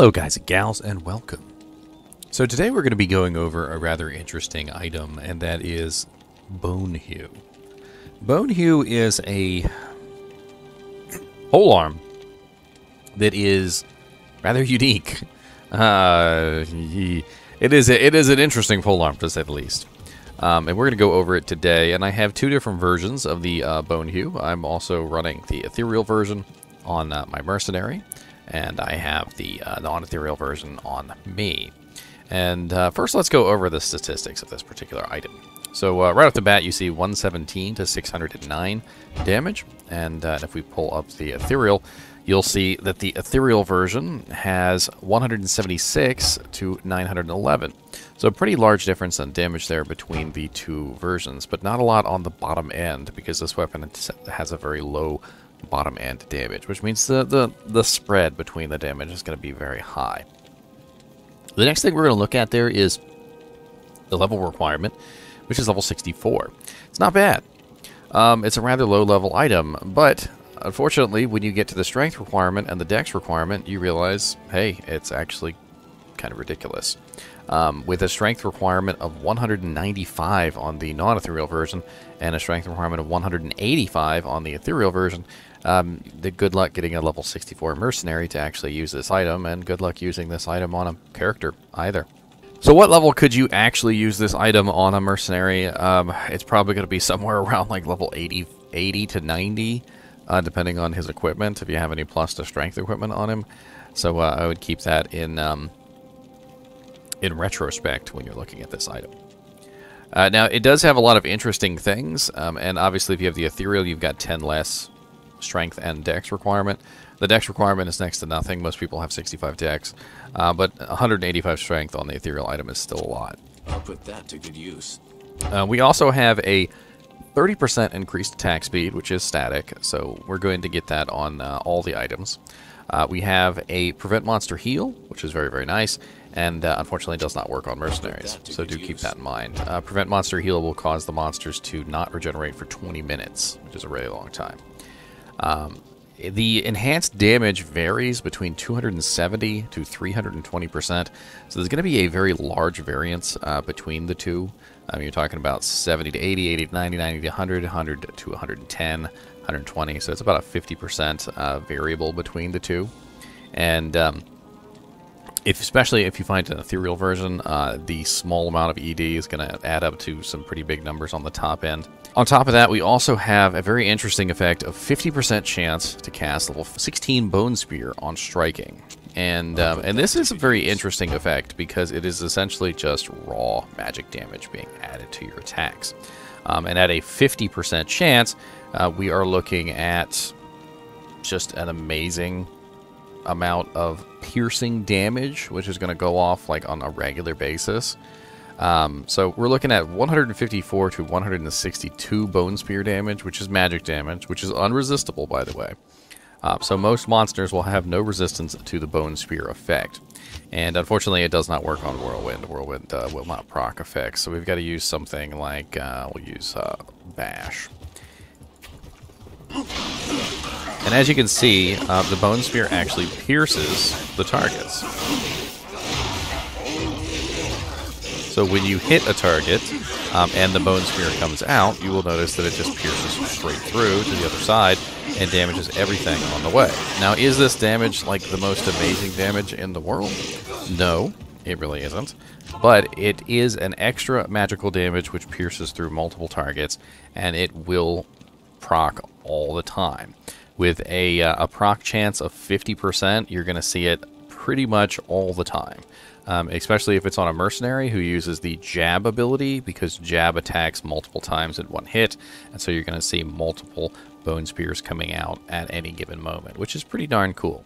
Hello guys and gals and welcome. So today we're going to be going over a rather interesting item and that is Bonehew. Bone Hew is a pole arm that is rather unique. Uh, it is a, it is an interesting pole arm to say the least. Um, and we're going to go over it today. And I have two different versions of the uh, Bonehew. I'm also running the ethereal version on uh, my mercenary and I have the uh, non-ethereal version on me. And uh, first, let's go over the statistics of this particular item. So uh, right off the bat, you see 117 to 609 damage, and uh, if we pull up the ethereal, you'll see that the ethereal version has 176 to 911. So a pretty large difference in damage there between the two versions, but not a lot on the bottom end because this weapon has a very low bottom end damage, which means the, the, the spread between the damage is going to be very high. The next thing we're going to look at there is the level requirement, which is level 64. It's not bad. Um, it's a rather low level item, but unfortunately, when you get to the strength requirement and the dex requirement, you realize, hey, it's actually kind of ridiculous. Um, with a strength requirement of 195 on the non-ethereal version and a strength requirement of 185 on the ethereal version, um, the good luck getting a level 64 mercenary to actually use this item, and good luck using this item on a character either. So what level could you actually use this item on a mercenary? Um, it's probably going to be somewhere around like level 80, 80 to 90, uh, depending on his equipment, if you have any plus to strength equipment on him. So uh, I would keep that in um, in retrospect when you're looking at this item. Uh, now, it does have a lot of interesting things, um, and obviously if you have the ethereal, you've got 10 less strength and dex requirement. The dex requirement is next to nothing. Most people have 65 dex, uh, but 185 strength on the ethereal item is still a lot. I'll put that to good use. Uh, we also have a 30% increased attack speed, which is static, so we're going to get that on uh, all the items. Uh, we have a prevent monster heal, which is very, very nice, and uh, unfortunately does not work on mercenaries, so do keep that in mind. Uh, prevent monster heal will cause the monsters to not regenerate for 20 minutes, which is a really long time. Um, the enhanced damage varies between 270 to 320%, so there's going to be a very large variance uh, between the two. Um, you're talking about 70 to 80, 80 to 90, 90 to 100, 100 to 110, 120, so it's about a 50% uh, variable between the two. And um, if, especially if you find an ethereal version, uh, the small amount of ED is going to add up to some pretty big numbers on the top end. On top of that, we also have a very interesting effect of 50% chance to cast level 16 Bone Spear on striking. And, um, and this is a very interesting effect because it is essentially just raw magic damage being added to your attacks. Um, and at a 50% chance, uh, we are looking at just an amazing amount of piercing damage, which is going to go off like on a regular basis. Um, so we're looking at 154 to 162 bone spear damage, which is magic damage, which is unresistible, by the way. Uh, so most monsters will have no resistance to the bone spear effect. And unfortunately, it does not work on Whirlwind. Whirlwind uh, will not proc effects. So we've got to use something like, uh, we'll use uh, Bash. And as you can see, uh, the Bone Spear actually pierces the targets. So when you hit a target um, and the Bone Spear comes out, you will notice that it just pierces straight through to the other side and damages everything on the way. Now, is this damage like the most amazing damage in the world? No, it really isn't. But it is an extra magical damage which pierces through multiple targets, and it will proc all the time. With a, uh, a proc chance of 50%, you're going to see it pretty much all the time. Um, especially if it's on a mercenary who uses the jab ability, because jab attacks multiple times in one hit, and so you're going to see multiple bone spears coming out at any given moment, which is pretty darn cool.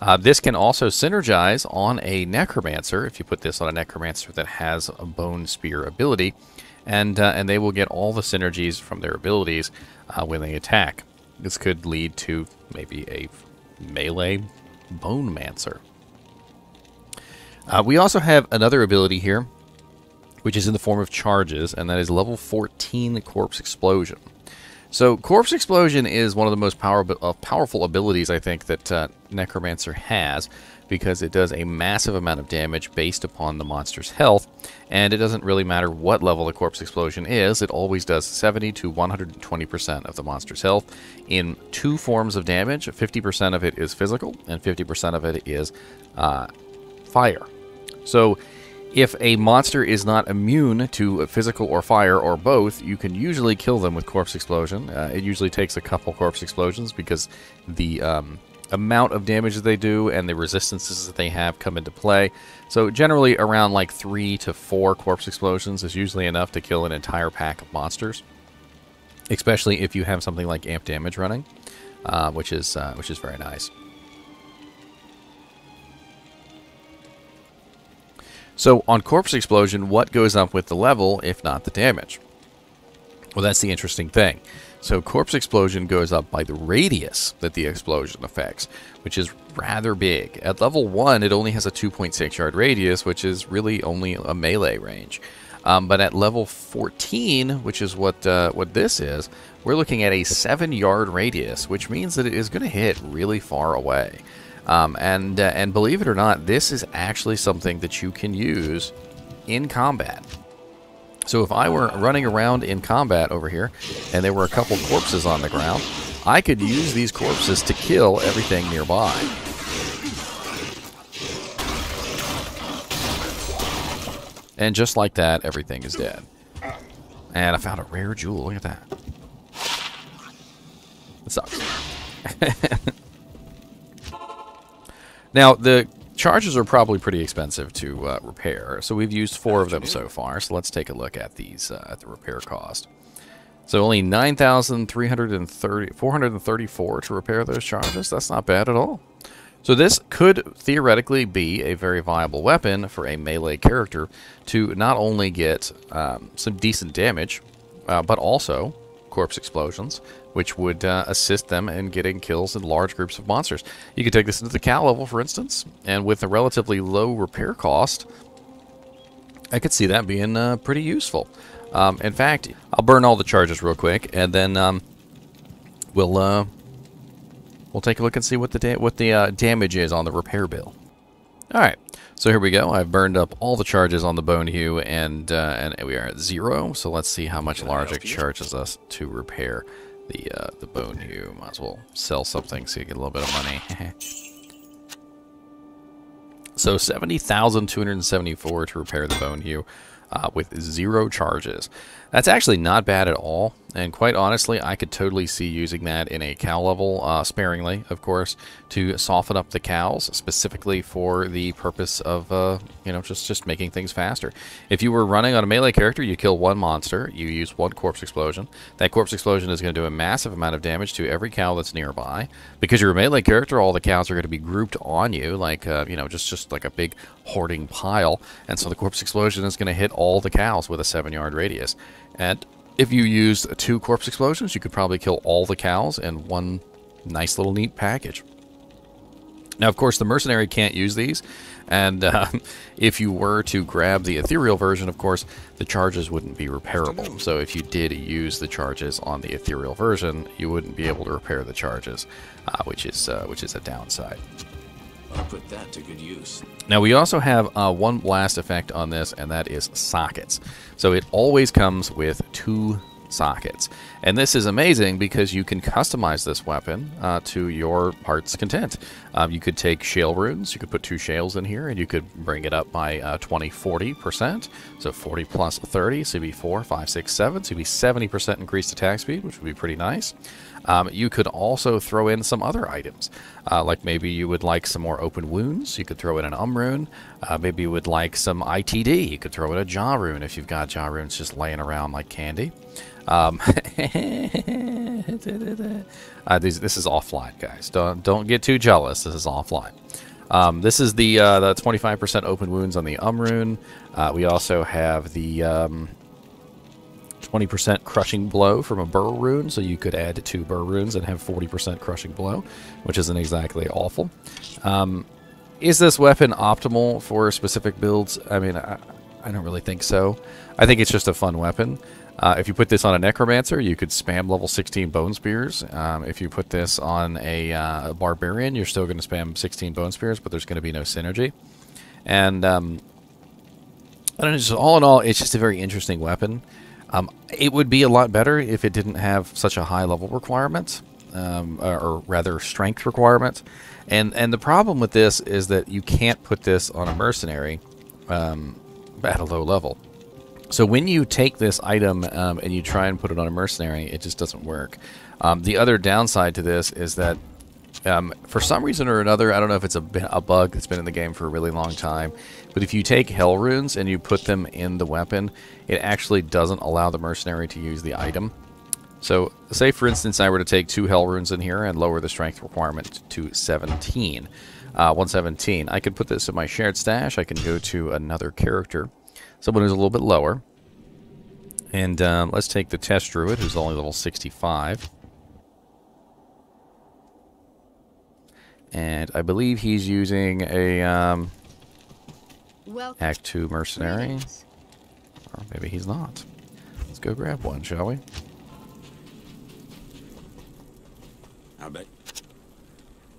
Uh, this can also synergize on a necromancer if you put this on a necromancer that has a bone spear ability, and uh, and they will get all the synergies from their abilities uh, when they attack. This could lead to maybe a melee bone mancer. Uh, we also have another ability here, which is in the form of charges, and that is level 14 Corpse Explosion. So, Corpse Explosion is one of the most power, uh, powerful abilities, I think, that uh, Necromancer has, because it does a massive amount of damage based upon the monster's health, and it doesn't really matter what level the corpse explosion is, it always does 70 to 120% of the monster's health in two forms of damage. 50% of it is physical, and 50% of it is uh, fire. So if a monster is not immune to physical or fire or both, you can usually kill them with corpse explosion. Uh, it usually takes a couple corpse explosions because the um, amount of damage that they do and the resistances that they have come into play. So generally around like three to four corpse explosions is usually enough to kill an entire pack of monsters. Especially if you have something like amp damage running, uh, which is uh, which is very nice. So on Corpse Explosion, what goes up with the level if not the damage? Well, that's the interesting thing. So Corpse Explosion goes up by the radius that the explosion affects, which is rather big. At level 1, it only has a 2.6 yard radius, which is really only a melee range. Um, but at level 14, which is what uh, what this is, we're looking at a 7 yard radius, which means that it is going to hit really far away. Um, and, uh, and believe it or not, this is actually something that you can use in combat. So if I were running around in combat over here, and there were a couple corpses on the ground, I could use these corpses to kill everything nearby. And just like that, everything is dead. And I found a rare jewel. Look at that. It sucks. Now, the charges are probably pretty expensive to uh, repair, so we've used four of them so far. So let's take a look at these uh, at the repair cost. So only 9,330, 434 to repair those charges. That's not bad at all. So this could theoretically be a very viable weapon for a melee character to not only get um, some decent damage, uh, but also corpse explosions, which would uh, assist them in getting kills in large groups of monsters. You could take this into the cow level, for instance, and with a relatively low repair cost, I could see that being uh, pretty useful. Um, in fact, I'll burn all the charges real quick, and then um, we'll uh, we'll take a look and see what the what the uh, damage is on the repair bill. All right, so here we go. I've burned up all the charges on the Bonehew, and uh, and we are at zero. So let's see how much large it charges us to repair the uh, the Bonehew. Might as well sell something so you get a little bit of money. so seventy thousand two hundred seventy-four to repair the Bonehew. uh, with zero charges. That's actually not bad at all, and quite honestly, I could totally see using that in a cow level, uh, sparingly, of course, to soften up the cows, specifically for the purpose of, uh, you know, just, just making things faster. If you were running on a melee character, you kill one monster, you use one corpse explosion. That corpse explosion is going to do a massive amount of damage to every cow that's nearby. Because you're a melee character, all the cows are going to be grouped on you, like, uh, you know, just, just like a big hoarding pile, and so the corpse explosion is going to hit all the cows with a seven-yard radius. And if you used two corpse explosions, you could probably kill all the cows in one nice little neat package. Now, of course, the mercenary can't use these, and uh, if you were to grab the ethereal version, of course, the charges wouldn't be repairable. So if you did use the charges on the ethereal version, you wouldn't be able to repair the charges, uh, which is uh, which is a downside. I'll put that to good use. Now we also have uh, one last effect on this, and that is sockets. So it always comes with two sockets. And this is amazing because you can customize this weapon uh, to your heart's content. Um, you could take Shael runes, you could put two Shaels in here, and you could bring it up by uh, 20, 40%. So 40 plus 30, so it'd be 4, 5, 6, 7. So it'd be 70% increased attack speed, which would be pretty nice. Um, you could also throw in some other items, uh, like maybe you would like some more open wounds. You could throw in an um rune. Uh, maybe you would like some ITD. You could throw in a Jah rune if you've got Jah runes just laying around like candy. Um, uh, this, this is offline, guys. Don't don't get too jealous. This is offline. Um, this is the uh, the 25% open wounds on the um rune. Uh, we also have the um, 20% crushing blow from a Ber rune, so you could add two Ber runes and have 40% crushing blow, which isn't exactly awful. Um, is this weapon optimal for specific builds? I mean, I, I, don't really think so. I think it's just a fun weapon. Uh, if you put this on a Necromancer, you could spam level 16 Bone Spears. Um, if you put this on a uh, Barbarian, you're still going to spam 16 Bone Spears, but there's going to be no synergy. And, um, and just, all in all, it's just a very interesting weapon. Um, it would be a lot better if it didn't have such a high level requirement, um, or, or rather strength requirement. And and the problem with this is that you can't put this on a mercenary um, at a low level. So when you take this item um, and you try and put it on a mercenary, it just doesn't work. Um, the other downside to this is that um, for some reason or another, I don't know if it's a, a, bug that's been in the game for a really long time, but if you take Hel Runes and you put them in the weapon, it actually doesn't allow the mercenary to use the item. So say for instance I were to take two Hel Runes in here and lower the strength requirement to 17. Uh, 117. I could put this in my shared stash. I can go to another character someone who's a little bit lower. And um, let's take the test druid, who's only level 65. And I believe he's using a um, Act 2 mercenary. Or maybe he's not. Let's go grab one, shall we? I bet.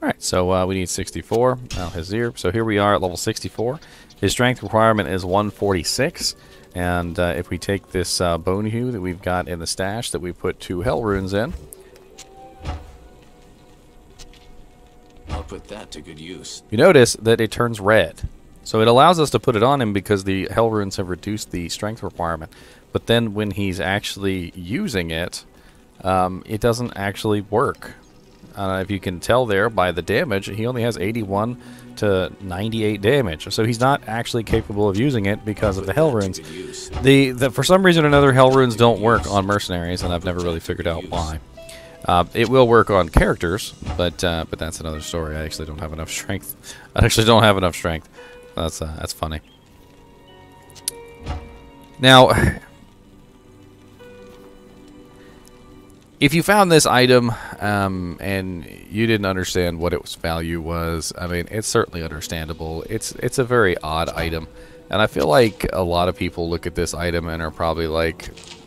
Alright, so uh, we need 64. Now his ear. So here we are at level 64. His strength requirement is 146. And uh, if we take this uh, Bonehew that we've got in the stash that we put two Hel Runes in. I'll put that to good use. You notice that it turns red. So it allows us to put it on him because the Hel Runes have reduced the strength requirement. But then when he's actually using it, um, it doesn't actually work. Uh, if you can tell there by the damage, he only has 81 to 98 damage. So he's not actually capable of using it because of the Hel Runes. The, the For some reason or another, Hel Runes don't work on mercenaries, and I've never really figured out why. Uh, it will work on characters, but uh, but that's another story. I actually don't have enough strength. I actually don't have enough strength. That's uh, that's funny. Now, if you found this item um, and you didn't understand what its value was, I mean, it's certainly understandable. It's it's a very odd item, and I feel like a lot of people look at this item and are probably like,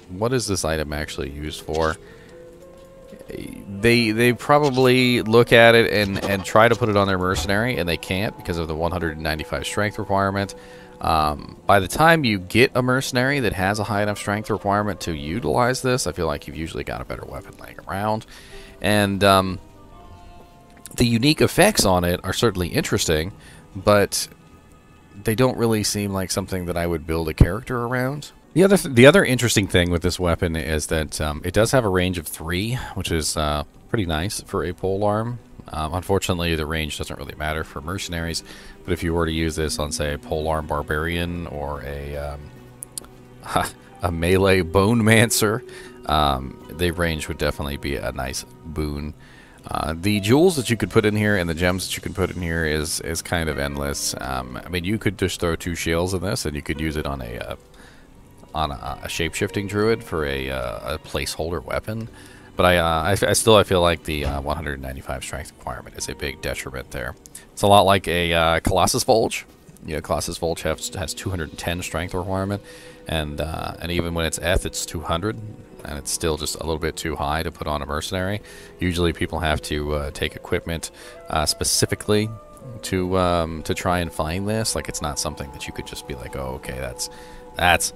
"What is this item actually used for?" They they probably look at it and and try to put it on their mercenary, and they can't because of the 195 strength requirement. Um, by the time you get a mercenary that has a high enough strength requirement to utilize this, I feel like you've usually got a better weapon laying around. And um, the unique effects on it are certainly interesting, but they don't really seem like something that I would build a character around. The other th the other interesting thing with this weapon is that um, it does have a range of three, which is uh, pretty nice for a pole arm. Um, unfortunately, the range doesn't really matter for mercenaries, but if you were to use this on, say, a polearm barbarian or a um, a melee bone mancer, um, the range would definitely be a nice boon. Uh, the jewels that you could put in here and the gems that you can put in here is is kind of endless. Um, I mean, you could just throw two shields in this, and you could use it on a uh, on a, a shape shifting druid for a, uh, a placeholder weapon. But I, uh, I, I, still I feel like the uh, 195 strength requirement is a big detriment there. It's a lot like a uh, Colossus Voulge. You know, Colossus Voulge has, has 210 strength requirement, and uh, and even when it's F, it's 200, and it's still just a little bit too high to put on a mercenary. Usually, people have to uh, take equipment specifically to um, to try and find this. Like, it's not something that you could just be like, oh, okay, that's that's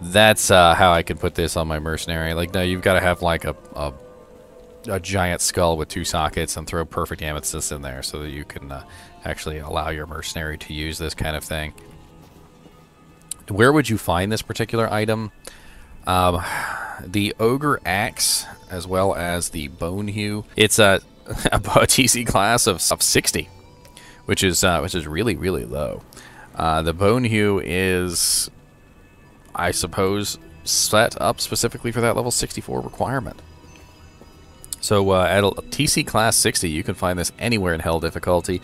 that's uh, how I can put this on my mercenary. Like, no, you've got to have like a, a, a giant skull with two sockets and throw perfect amethyst in there so that you can uh, actually allow your mercenary to use this kind of thing. Where would you find this particular item? Um, the ogre axe, as well as the Bonehew. It's a, a TC class of, of 60, which is uh, which is really really low. Uh, the Bonehew is I suppose, set up specifically for that level 64 requirement. So uh, at a TC class 60, you can find this anywhere in Hell difficulty.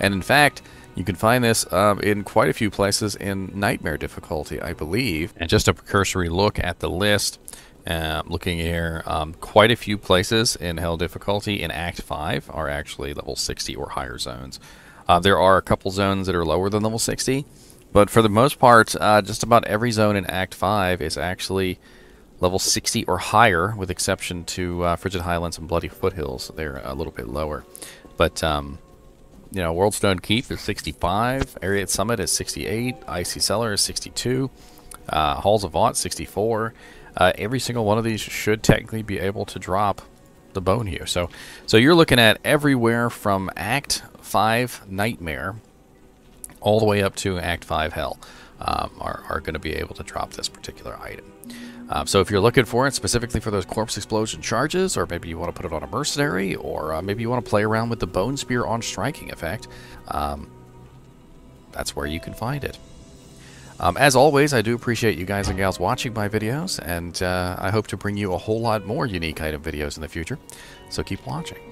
And in fact, you can find this um, in quite a few places in Nightmare difficulty, I believe. And just a cursory look at the list, uh, looking here, um, quite a few places in Hell difficulty in Act 5 are actually level 60 or higher zones. Uh, there are a couple zones that are lower than level 60, but for the most part, uh, just about every zone in Act 5 is actually level 60 or higher, with exception to uh, Frigid Highlands and Bloody Foothills. They're a little bit lower. But, um, you know, Worldstone Keep is 65, Arreat Summit is 68, Icy Cellar is 62, uh, Halls of Vaught 64. Uh, every single one of these should technically be able to drop the Bonehew. So, so you're looking at everywhere from Act 5 Nightmare all the way up to Act 5 Hell um, are, are going to be able to drop this particular item. Um, so if you're looking for it specifically for those corpse explosion charges, or maybe you want to put it on a mercenary, or uh, maybe you want to play around with the bone spear on striking effect, um, that's where you can find it. Um, as always, I do appreciate you guys and gals watching my videos, and uh, I hope to bring you a whole lot more unique item videos in the future, so keep watching.